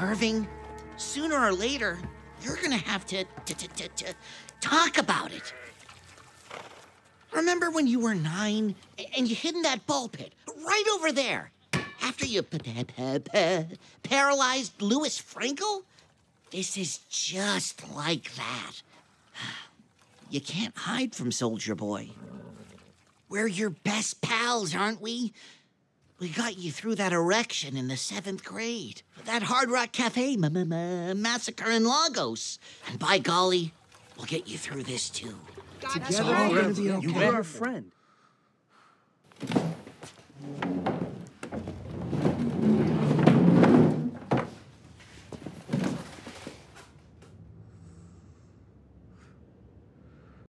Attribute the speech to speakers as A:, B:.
A: Irving, sooner or later, you're gonna have to, to, to, to, talk about it. Remember when you were nine and you hid in that ball pit right over there after you pa- pa- pa- pa- paralyzed Louis Frankel? This is just like that. You can't hide from Soldier Boy. We're your best pals, aren't we? We got you through that erection in the seventh grade. That Hard Rock Cafe ma- ma- ma- massacre in Lagos. And by golly, we'll get you through this too.
B: Together we're gonna be okay.
C: You are our friend.